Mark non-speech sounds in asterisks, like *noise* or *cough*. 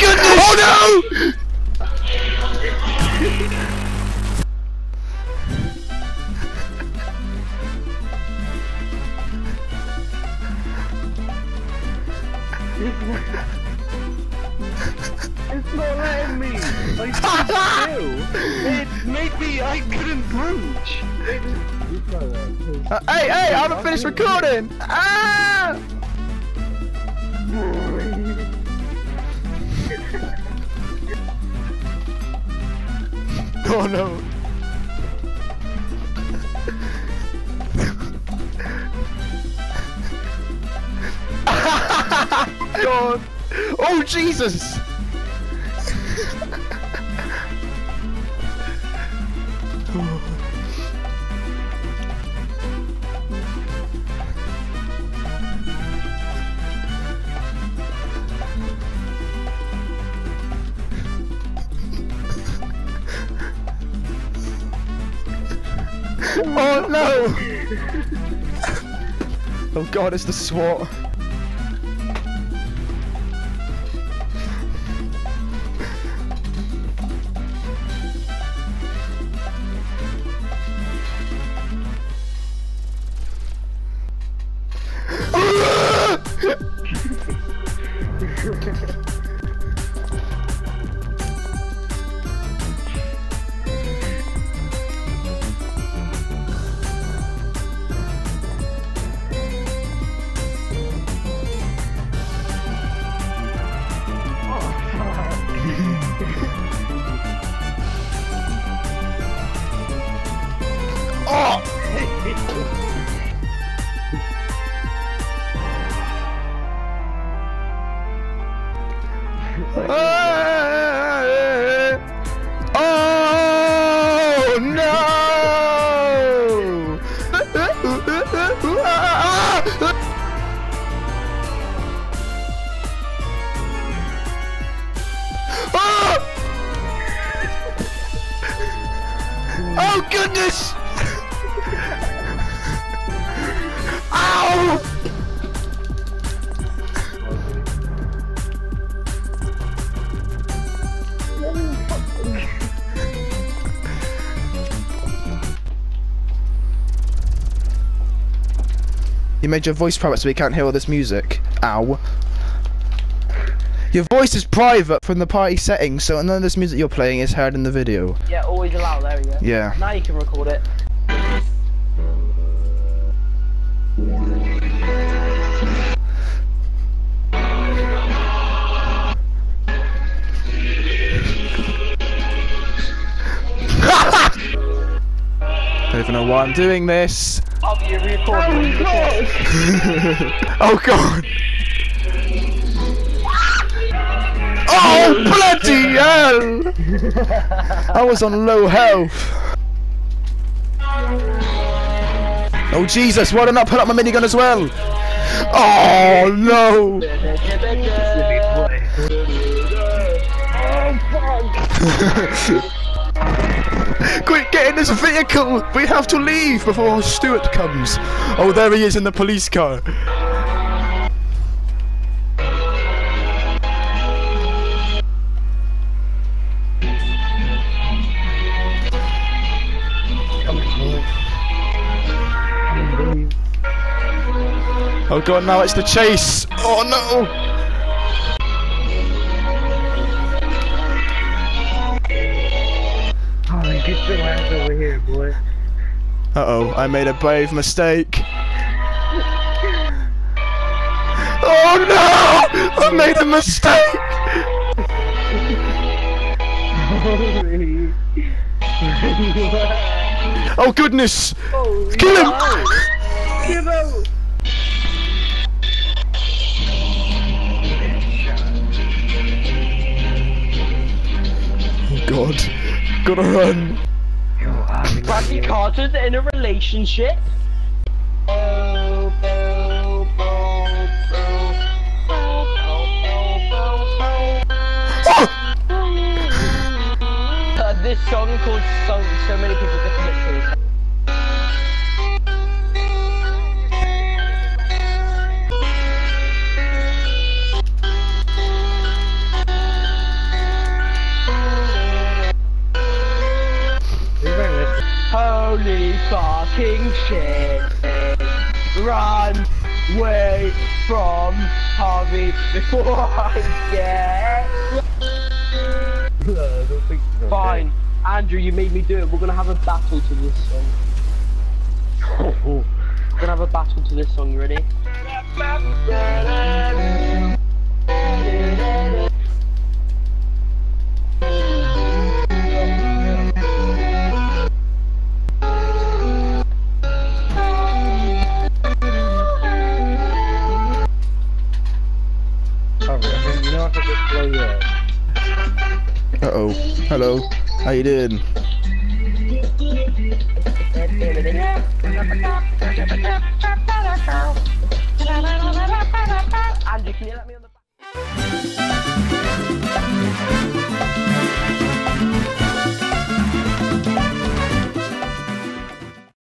goodness! Oh no! It's not letting me. I *laughs* still. It made me. I couldn't brooch. Uh, hey, hey, I haven't finished recording! Ah! Oh no. *laughs* God. Oh Jesus! Oh *laughs* Oh, no! *laughs* Oh god, it's the SWAT. Oh no! Oh! *laughs* Oh goodness! You made your voice private so we can't hear all this music. Ow. Your voice is private from the party settings, so none of this music you're playing is heard in the video. Yeah, always allow. There we go. Yeah. Now you can record it. Even know why I'm doing this. Oh, *laughs* oh god. Oh bloody hell! I was on low health. Oh Jesus! Why didn't I pull up my minigun as well? Oh no! *laughs* Quick, get in this vehicle! We have to leave before Stuart comes. Oh, there he is in the police car. Oh god, now it's the chase! Oh no! Get your ass over here, boy. Uh oh, I made a brave mistake. Oh no! I made a mistake! Oh goodness! Kill him! Get out! Oh god. Gotta run. Bradley Carter's in a relationship. *laughs* Uh, this song caused so, so many people to commit suicide. Shit. Run away from Harvey before I get. Fine. Andrew, you made me do it. We're gonna have a battle to this song. *laughs* We're gonna have a battle to this song. You ready? Alright, you know I play uh, Uh oh. Hello. How you doing?